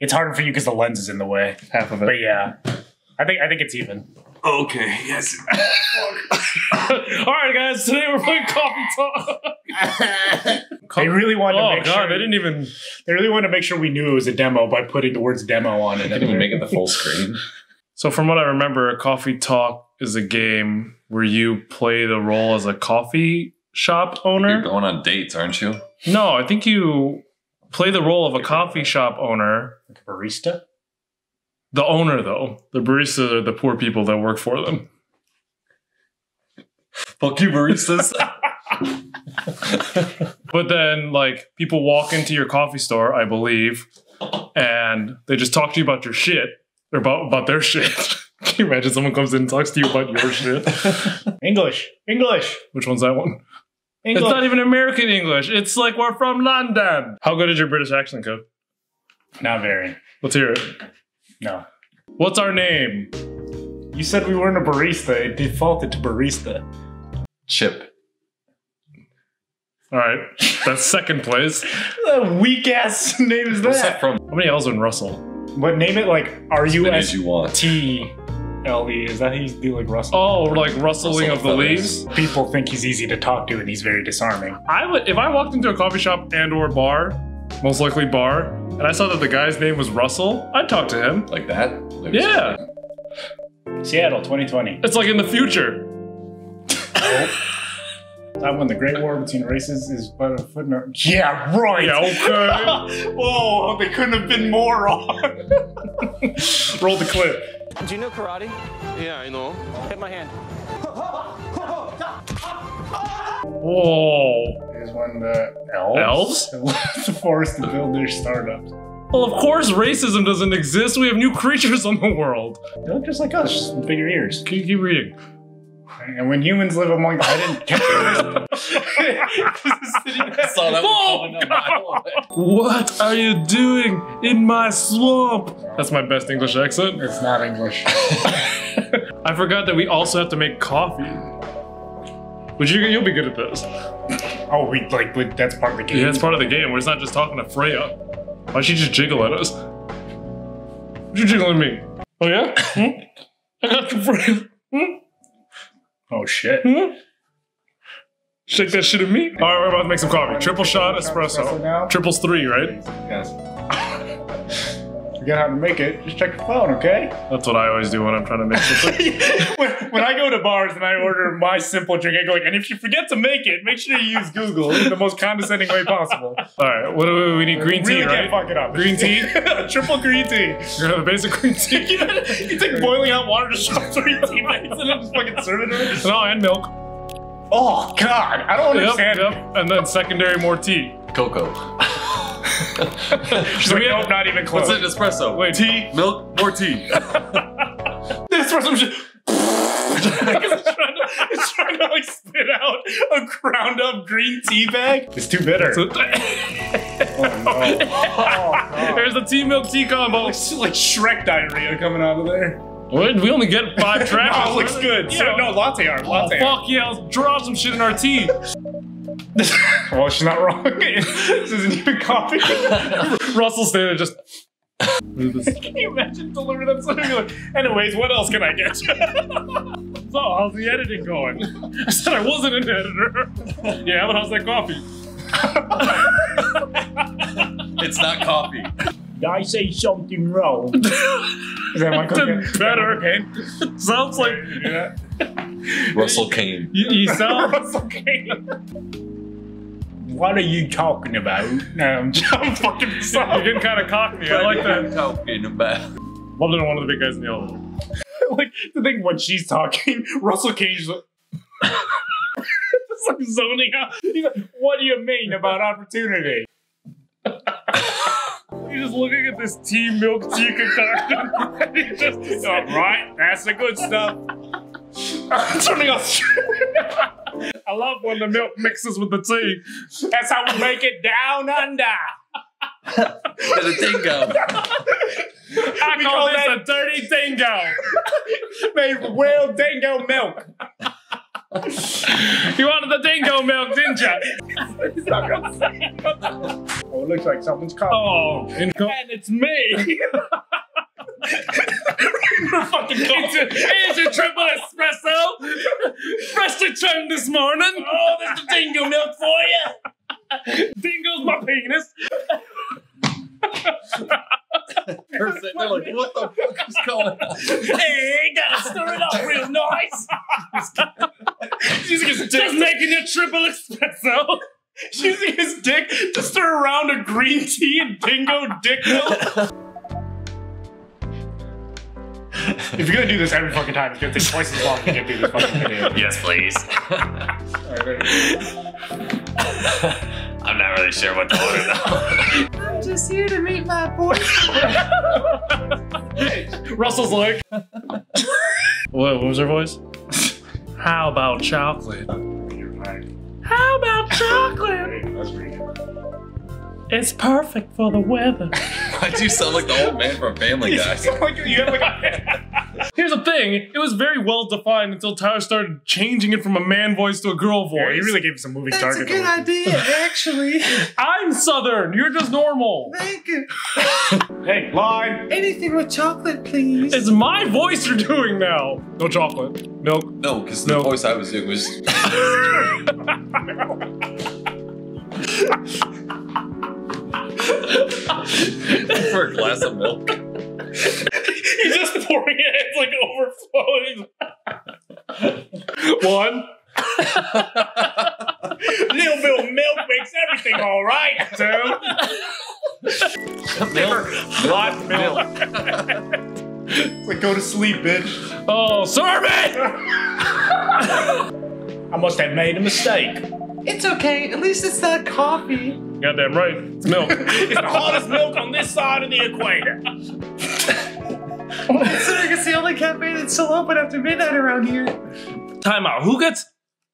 It's harder for you because the lens is in the way. Half of it. But yeah, I think I think it's even. Okay, yes. All right, guys. Today we're playing coffee talk. They really wanted to Oh make god, sure they didn't even. they really wanted to make sure we knew it was a demo by putting the words demo on I it. couldn't even make it the full screen. So from what I remember, coffee talk is a game where you play the role as a coffee shop owner. You're owner. going on dates, aren't you? No, I think you play the role of a coffee shop owner. Like a barista. The owner, though, the baristas are the poor people that work for them. Fuck you, baristas. But then, like, people walk into your coffee store, I believe, and they just talk to you about your shit or about, about their shit. Can you imagine someone comes in and talks to you about your shit? English. English. Which one's that one? English. It's not even American English. It's like we're from London. How good is your British accent, Kev? Not very. Let's hear it. No. What's our name? You said we weren't a barista. It defaulted to barista. Chip. All right, that's second place. the weak ass name is What's that that? from? How many L's in Russell? But name it like R U Many S as you want. T L E. Is that he's you do like Russell? Oh, like rustling Rustle of the feathers. leaves. People think he's easy to talk to and he's very disarming. I would, if I walked into a coffee shop and or bar, most likely bar, and I saw that the guy's name was Russell, I'd talk to him. Like that? Like Yeah, Seattle 2020. it's like in the future. Oh. That when the Great War between races is but a footnote. Yeah, right. Yeah, okay. Whoa, they couldn't have been more wrong. Roll the clip. Do you know karate? Yeah, I know. Hit my hand. Whoa. Is when the elves, Elves? left the forest to build their startups. Well, of course, racism doesn't exist. We have new creatures on the world. They look just like us, just bigger ears. Keep, keep reading. And when humans live among, I didn't catch I saw that Oh, one coming a mile away. What are you doing in my swamp? That's my best English accent. It's not English. I forgot that we also have to make coffee. But you, you'll be good at this. Oh, we like we- that's part of the game. Yeah, it's part of the game. We're not just talking to Freya. Why'd she just jiggle at us? What you jiggling at me? Oh yeah? Hmm? I got you, Freya. Hmm? Oh shit. Hmm? Shake that shit at me. All right, we're about to make some coffee. Triple shot Espresso now? espresso. Triple's three, right? Yes. Forget how to make it. Just check your phone, okay? That's what I always do when I'm trying to make something. when, when I go to bars and I order my simple drink, I go like, and if you forget to make it, make sure you use Google in the most condescending way possible. All right, what do we, we need? Green tea, really right? can't fuck it up. Green tea? Triple green tea. You're gonna have a basic green tea. you take boiling hot water to shove three tea bags and then just fucking serve it. no, and milk. Oh God, I don't Yep, understand. yep. And then secondary, more tea. Cocoa. She's like, nope, not even close. What's it? Espresso. Wait, tea, milk, more tea. This person was just. it's, trying to, it's trying to like spit out a ground up green tea bag. It's too bitter. So- Oh, no. Oh, oh, God. There's the tea milk tea combo. It's like Shrek diarrhea coming out of there. What? We only get five tracks. No, it looks good. So, Yeah. no, latte art. Oh, Latte art. fuck yeah, let's draw some shit in our tea. Well, oh, she's not wrong. this isn't even coffee. Russell's standing there just. Can you imagine delivering that something like, anyways, what else can I get? So, how's the editing going? I said I wasn't an editor. yeah, but how's that coffee? It's not coffee. Did I say something wrong? Is that my Done cocaine? better. Cocaine? Sounds like You? Russell Kane. you, you sound. Russell Kane. What are you talking about? No, I'm, I'm fucking You're getting kind of cocky. I like that. Talking about. Love it one of the big guys in the elevator. like the thing when she's talking, Russell Cage's like, just like zoning out. He's like, "What do you mean about opportunity?" You're just looking at this tea milk tea concoction. and he just All right, that's the good stuff. Turning off. I love when the milk mixes with the tea. That's how we make it down under. The dingo. I We call, call this that- a dirty dingo. Made with real dingo milk. You wanted the dingo milk, didn't you? He's not gonna say. Oh, it looks like someone's coming. Oh. And it's me. We're fucking It's a, it's a triple espresso. Freshly churned this morning. Oh, there's the dingo milk for you. Dingo's my penis. They're like, what the fuck is going on? Hey, gotta stir it up real nice. She's just making a triple espresso. She's using his dick to stir around a green tea and dingo dick milk. if you're gonna do this every fucking time, it's gonna take twice as long to get through this fucking video. yes, please. Alright, there you go. I'm not really sure what to order though. I'm just here to meet my boyfriend. Russell's like, what, what was her voice? How about chocolate? How about chocolate? That's pretty good. It's perfect for the weather. Why do you sound like the old man from Family Guy? Like, you have like a Here's the thing: it was very well defined until Tyler started changing it from a man voice to a girl voice. Yeah, you really gave him some moving target. That's a good to idea, actually. I'm Southern. You're just normal. Thank you. Hey, line. Anything with chocolate, please. It's my voice you're doing now. No chocolate, milk. No, because the No. voice I was doing was. For a glass of milk. He's just pouring it. It's like overflowing. One, Little bit of milk makes everything all right. Two. milk. Hot milk. It's like, go to sleep, bitch. oh, serve it! I must have made a mistake. It's okay. At least it's not coffee. Goddamn right, it's milk. It's the hottest milk on this side of the equator. Considering it's the only cafe that's still open after midnight around here. Time out. Who gets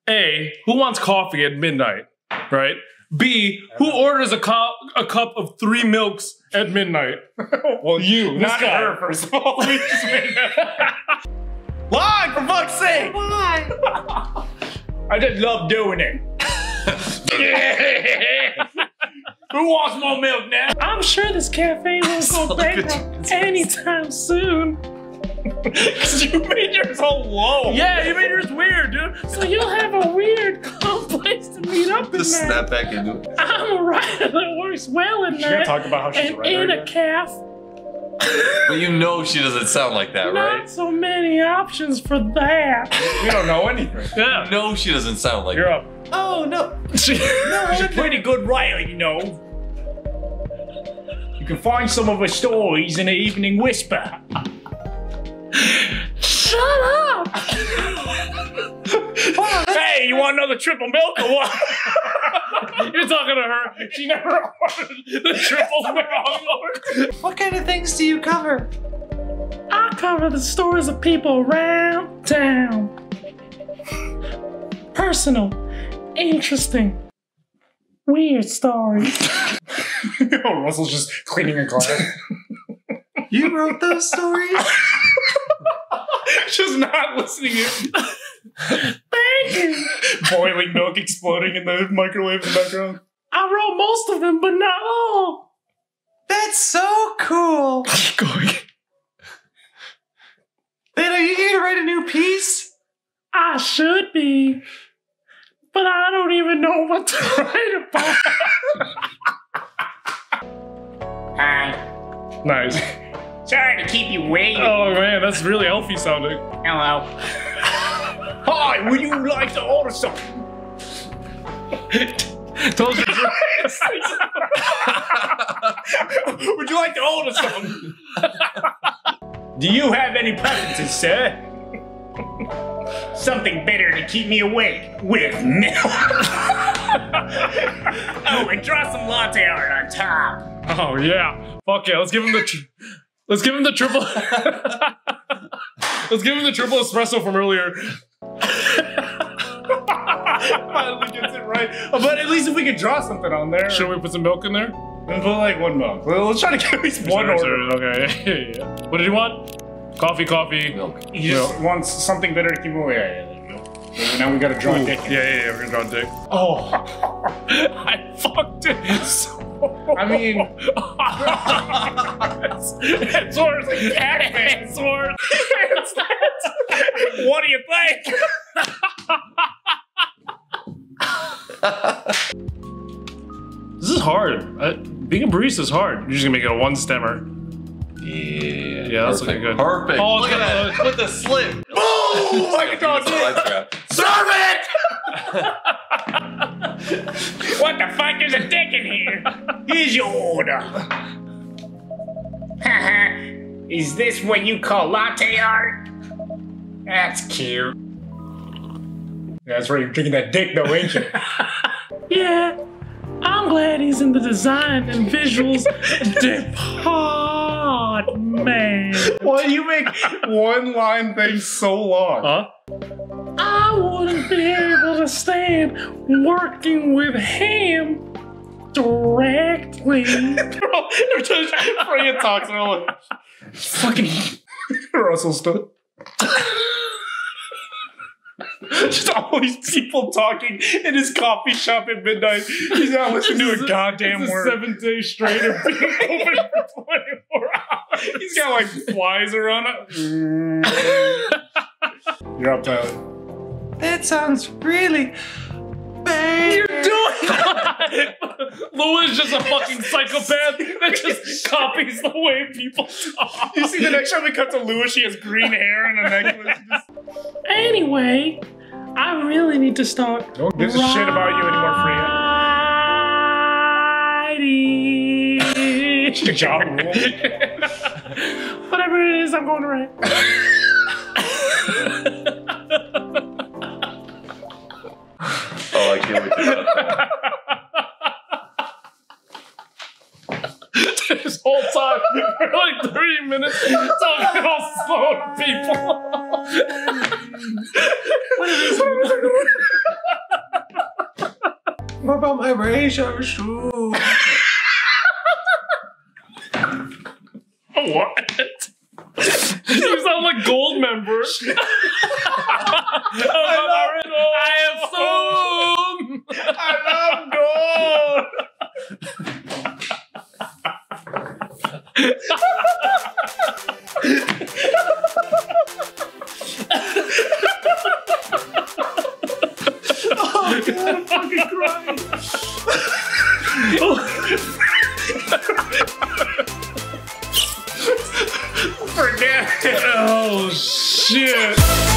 A, who wants coffee at midnight? Right? B, who orders a, cup a cup of three milks at midnight? Well, you, not guy. her, first of all. We just made that. Line, for fuck's sake! Why? I just love doing it. Who wants more milk now? I'm sure this cafe won't go Look at bankrupt anytime soon. Cause you made yours so low. Yeah, you made yours weird, dude. So you'll have a weird calm place to meet up in Just snap back into it. I'm a writer that works well in She's gonna there. talk about how she's a and in writer. a calf. But you know she doesn't sound like that, Not right? so many options for that. We don't know anything. Yeah. No, she doesn't sound like You're that. up. Oh, no. No She's a pretty good writer, you know. You can find some of her stories in the Evening Whisper. Shut up! Hey, you want another triple milk or what? You're talking to her. She never ordered the triple milk. What kind of things do you cover? I cover the stories of people around town. Personal, interesting, weird stories. oh, Russell's just cleaning a glass. You wrote those stories? just not listening. Thank you. Boiling milk exploding in the microwave in the background. I wrote most of them, but not all. That's so cool. Keep going. Then are you here to write a new piece? I should be, but I don't even know what to write about. Hi. Nice. Sorry to keep you waiting. Oh man, that's really elfy sounding. Hello. Hi, would you like to order something? Told you. would you like to order something? Do you have any preferences, sir? Something better to keep me awake with milk. oh, and draw some latte art on top. Oh yeah. Fuck yeah. Let's give him the. Tr- let's give him the triple. let's give him the triple espresso from earlier. Finally gets it right. But at least if we could draw something on there. Should we put some milk in there? Then put like one milk. Well, let's try to get at least one Sorry, order. sorry, Okay. yeah, yeah. What did you want? Coffee, coffee. Milk. He just wants something better to keep away. awake. Yeah, yeah, there you go. now we gotta draw a dick. Yeah, yeah, yeah. We're gonna draw a dick. Oh, I fucked it so. I mean, it's, it's worse. It's worse. It's that. what do you think? This is hard. Uh, being a barista is hard. You're just gonna make it a one stemmer. Yeah. Yeah, that's looking good. Perfect. Oh, Look at gonna- that. With the slip. Boom! Oh my god! Serve it! What the fuck? There's a dick in here. Here's your order. Is this what you call latte art? That's cute. That's right. You're drinking that dick, though, ain't you? Yeah, I'm glad he's in the design and visuals department. Why do you make one line things so long? Huh? I wouldn't be able to stand working with him directly. Every time Freya talks, all like, fucking Russell still. Just all these people talking in his coffee shop at midnight. He's not listening to a goddamn it's a word. seven day straight of being open for 24 hours. He's got like flies around it. You're up, Tyler. That sounds really bad. You're doing Lou is just a fucking psychopath that just copies the way people talk. You see, the next time we cut to Lewis, she has green hair and a necklace. Just, Anyway, I really need to start. don't give a shit about you anymore, Freya. Freya. Job rule. Whatever it is, I'm going to write. I can't wait to cut that. this whole time for like three minutes talking about slow people. What about my razor shoe? It. Oh shit.